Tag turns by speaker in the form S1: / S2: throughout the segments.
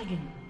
S1: Dragon.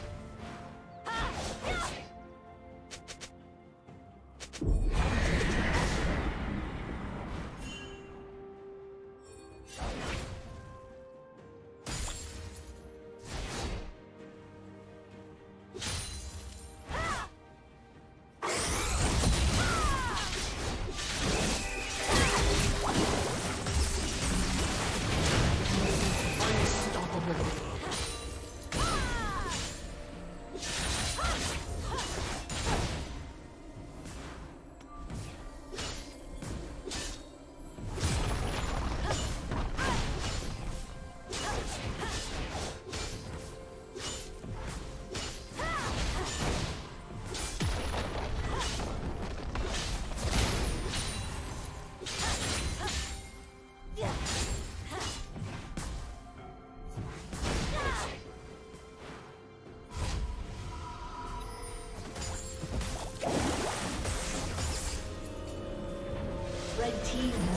S1: team.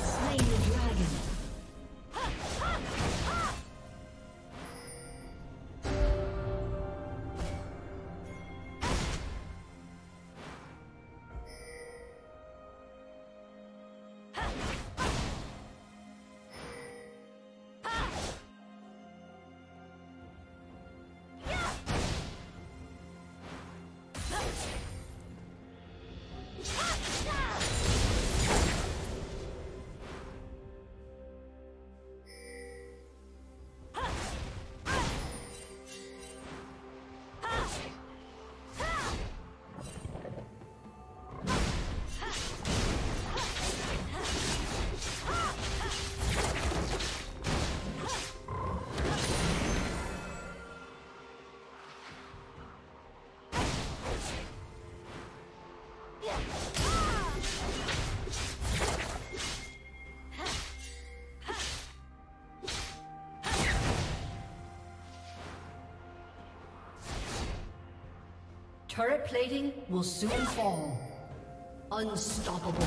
S1: Turret plating will soon fall. Unstoppable.